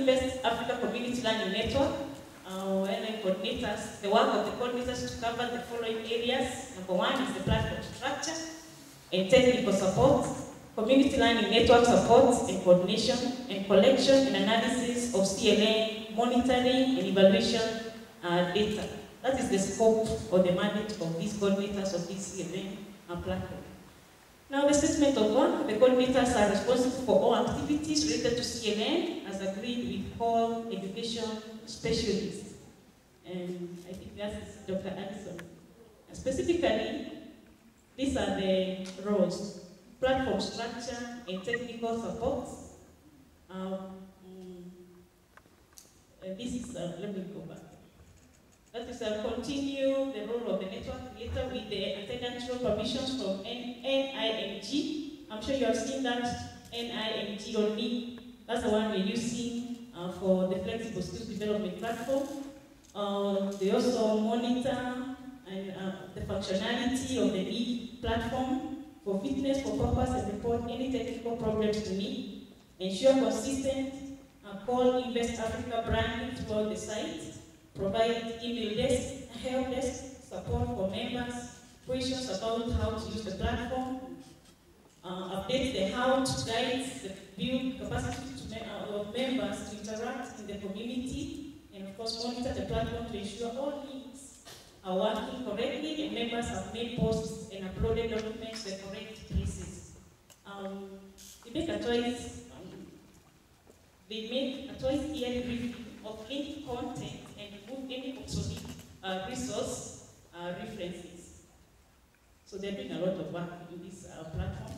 Invest Africa Community Learning Network, uh, and coordinators, the work of the coordinators to cover the following areas. Number one is the platform structure and technical support, community learning network support and coordination, and collection and analysis of CLN monitoring and evaluation uh, data. That is the scope or the mandate of these coordinators of this CLN uh, platform. Now, the statement of work, the coordinators are responsible for all activities related to CLN as agreed with all education specialists. And I think that's Dr. Addison. Specifically, these are the roles, platform structure and technical support. Um, mm, this is, uh, let me go back. That is uh, continue the role of the network creator with the attendance role permissions from NIMG. I'm sure you have seen that NIMG on me. That's the one we're using uh, for the flexible skills development platform. Uh, they also monitor and uh, the functionality of the E platform for fitness for purpose and report any technical problems to me. Ensure consistent uh, call Invest Africa branding throughout the site provide email desk, help desk support for members, questions about how to use the platform, uh, update the how to guides, the build capacity to uh, of members to interact in the community, and of course monitor the platform to ensure all links are working correctly and members have made posts and uploaded documents to the correct places. Um, they make a choice, they make a twice yearly review of link content any obsolete uh, resource uh, references. So they're doing a lot of work in this uh, platform,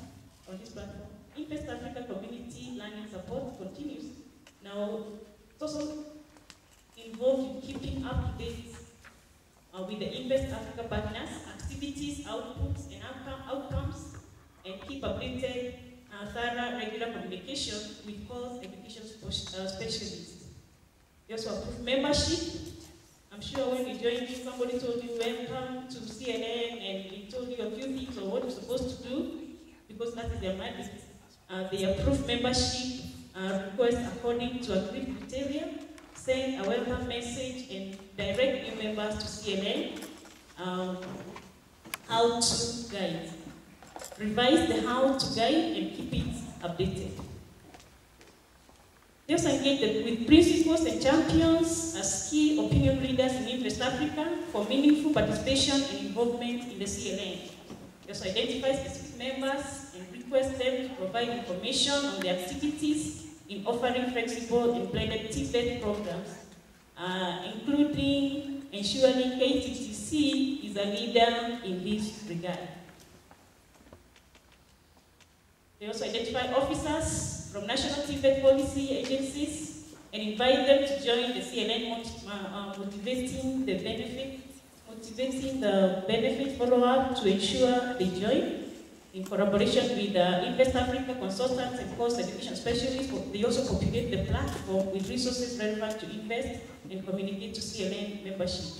on this platform. Invest Africa Community Learning Support continues. Now, it's also involved in keeping up to date uh, with the Invest Africa partners, activities, outputs, and outcome, outcomes, and keep updated uh, thorough regular communication with health education uh, specialists. They also approve membership. Sure when you joined, somebody told you, welcome to CLN, and he told you a few things on what you're supposed to do, because that is their mandate. Uh, they approve membership uh, request according to agreed criteria, send a welcome message, and direct new members to CLN. Um, how to guide. Revise the how to guide and keep it updated. Also engage with principals and champions as key opinion leaders in West Africa for meaningful participation and involvement in the CLN. Also identify specific members and request them to provide information on their activities in offering flexible and blended TVET programs, uh, including ensuring KTTC is a leader in this regard. They also identify officers from national TVET policy agencies and invite them to join the CLN uh, motivating the benefit, motivating the benefit follow-up to ensure they join in collaboration with uh, Invest Africa consultants and course education specialists. They also populate the platform with resources relevant to invest and communicate to CLN membership.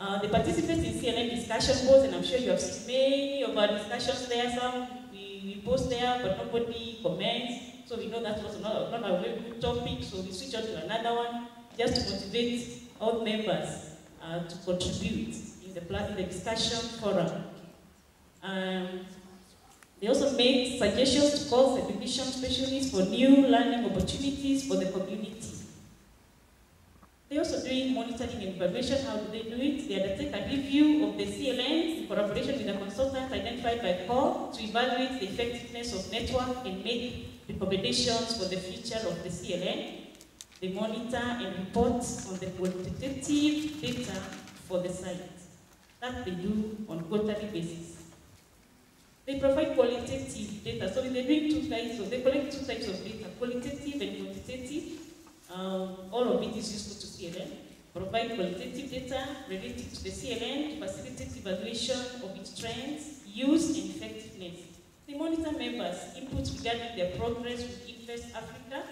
Uh, they participate in CLN discussion boards, and I'm sure you have seen many of our discussions there. Some we, we post there, but nobody comments. So we know that was not, not a very good topic, so we switch on to another one just to motivate all members uh, to contribute in the, in the discussion forum. Um, they also make suggestions to course education specialists for new learning opportunities for the community. They're also doing monitoring and evaluation. How do they do it? They undertake a review of the CLN in collaboration with a consultant identified by CORE to evaluate the effectiveness of network and make recommendations for the future of the CLN. They monitor and report on the quantitative data for the site. That they do on quarterly basis. They provide qualitative data. So they're doing two types of, they collect two types of data, qualitative and quantitative. Um, all of it is useful to CLN. Provide qualitative data related to the CLN to facilitate evaluation of its trends, use, and effectiveness. They monitor members' inputs regarding their progress with Invest Africa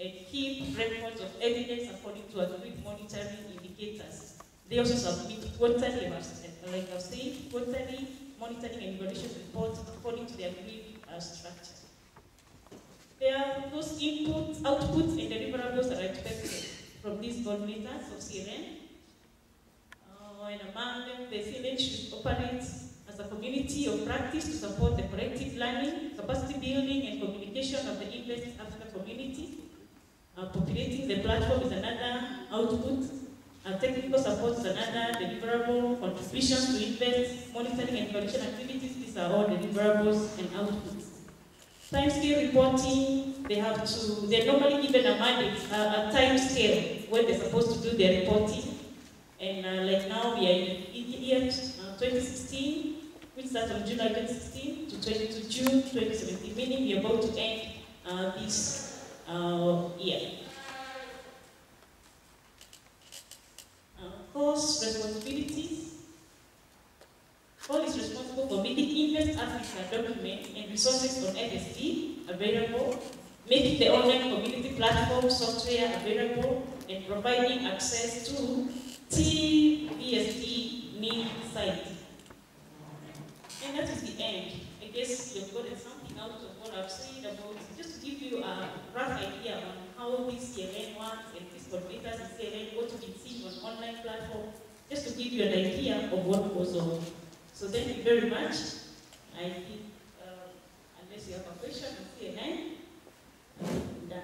and keep records of evidence according to agreed monitoring indicators. They also submit quarterly, like I was saying, quarterly monitoring and evaluation reports according to the agreed uh, structure. Those inputs, outputs, and deliverables are expected from these coordinators of CLN. Uh, and among them, the CLN should operate as a community of practice to support the collective learning, capacity building, and communication of the Invest Africa community. Uh, populating the platform is another output. Uh, technical support is another deliverable. Contributions to invest, monitoring and evaluation activities, these are all deliverables and outputs. Time scale reporting, they have to, they're normally given a mandate, a, a time scale when they're supposed to do their reporting. And uh, like now we are in year uh, 2016, which starts on July 2016 to, 20, to June 2017, meaning we're about to end uh, this uh, year. Course responsibilities. Paul is responsible for making Invest Africa documents and resources on FSD available, making the online community platform software available, and providing access to TBSD main site. And that is the end. I guess you've gotten something out of what I've said about, just to give you a rough idea on how this CLN works and these coordinators in CLN, what you can see on online platform, just to give you an idea of what goes on. So thank you very much. I think, uh, unless you have a question on CLN, and, uh,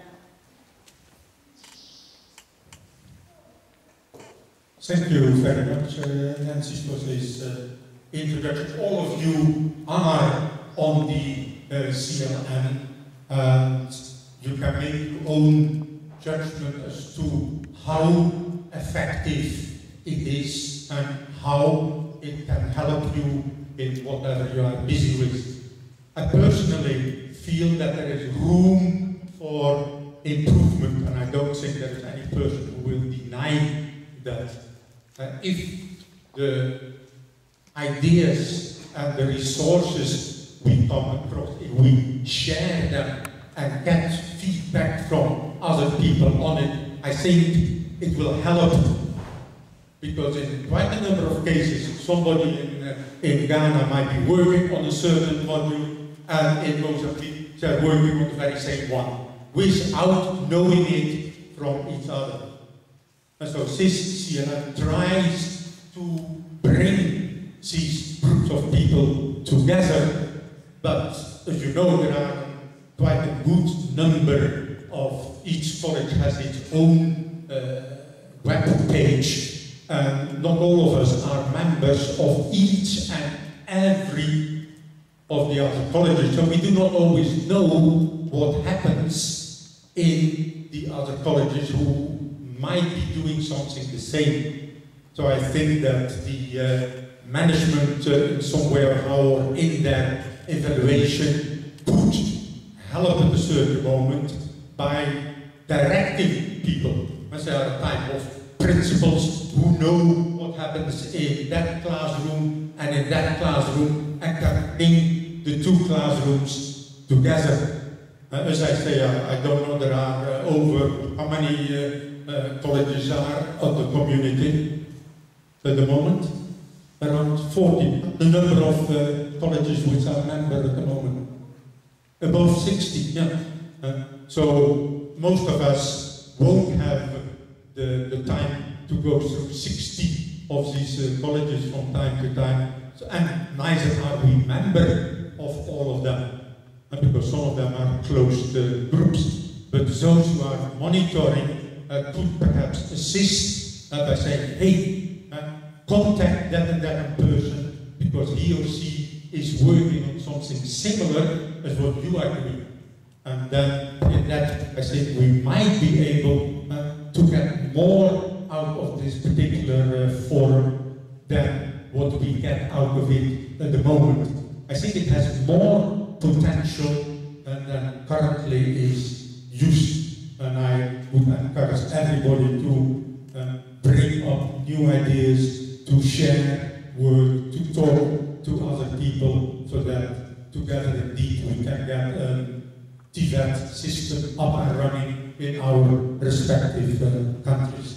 Thank you very much, uh, Nancy, for this uh, introduction. All of you are on the uh, and you can make your own judgment as to how effective it is and how it can help you in whatever you are busy with. I personally feel that there is room for improvement, and I don't think there is any person who will deny that. Uh, if the ideas and the resources we come across, if we share them and get feedback from other people on it, I think it will help because in quite a number of cases, somebody in, uh, in Ghana might be working on a certain module, and in Mozambique, they're working on the very same one, without knowing it from each other. And so this CLN tries to bring these groups of people together, but as you know, there are quite a good number of each college has its own uh, web page and not all of us are members of each and every of the other colleges, so we do not always know what happens in the other colleges who might be doing something the same. So I think that the uh, management uh, in some way or in their evaluation could help at a certain moment by directing people. As a type of principals who know what happens in that classroom and in that classroom and can bring the two classrooms together. Uh, as I say, I, I, don't know, there are uh, over how many uh, uh colleges are of the community at the moment? Around 40. The number of uh, colleges which are member at the moment. Above 60, yeah. Uh, so most of us won't have the, the time to go through 60 of these uh, colleges from time to time. So, and neither are we member of all of them, and because some of them are closed uh, groups. But those who are monitoring uh, could perhaps assist uh, by saying, hey, uh, contact that and that person because he or she is working on something similar as what you are doing. And then in that, I think we might be able uh, more out of this particular uh, forum than what we get out of it at the moment. I think it has more potential than, than currently is used, and I would encourage everybody to uh, bring up new ideas, to share work, to talk to other people, so that together indeed we can get a TVET system up and running in our respective uh, countries.